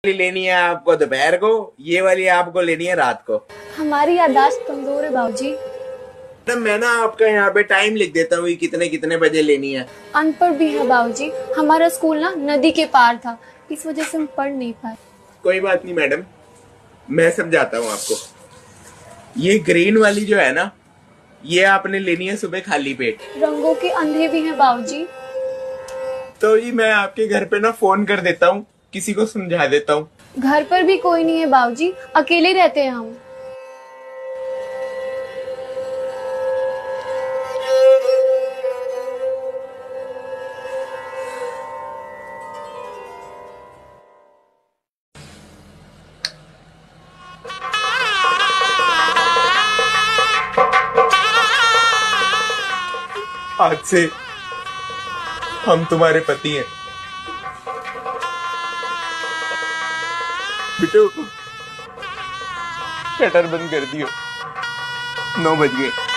वाली लेनी है आपको दोपहर को ये वाली आपको लेनी है रात को। हमारी यादाश्त कमज़ोर है बाबूजी। तो मैं ना आपका यहाँ पे टाइम लिख देता हूँ कितने कितने बजे लेनी है। अनपढ़ भी है बाबूजी। हमारा स्कूल ना नदी के पार था इस वजह से हम पढ़ नहीं पाए। कोई बात नहीं मैडम मैं समझाता हूँ आपको। ये ग्रीन वाली जो है ना ये आपने लेनी है सुबह खाली पेट। रंगों के अंधे भी हैं बाबूजी। तो जी मैं आपके घर पे ना फ़ोन कर देता हूँ। किसी को समझा देता हूँ। घर पर भी कोई नहीं है बाबूजी। अकेले रहते हैं हम। आज से हम तुम्हारे पति हैं। बेटो शटर बंद कर दियो। नौ बज गए।